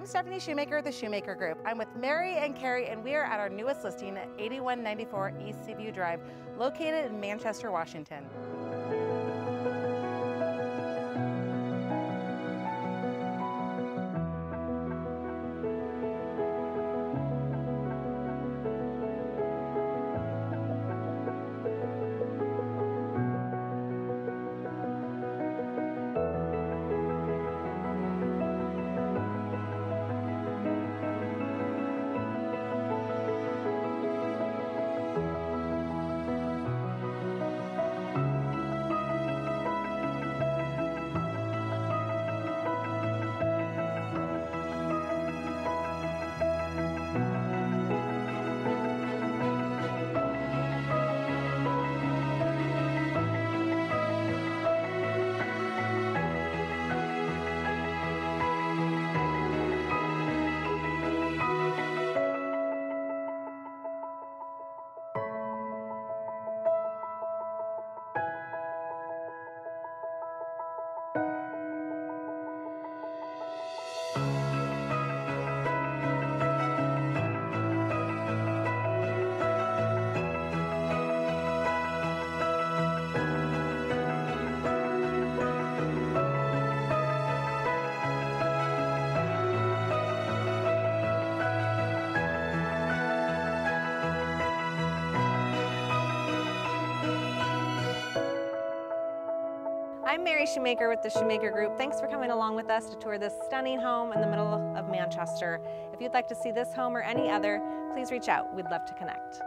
I'm Stephanie Shumaker of the Shumaker Group. I'm with Mary and Carrie, and we are at our newest listing at 8194 East Seaview Drive, located in Manchester, Washington. I'm Mary Shumaker with the Shumaker Group. Thanks for coming along with us to tour this stunning home in the middle of Manchester. If you'd like to see this home or any other, please reach out. We'd love to connect.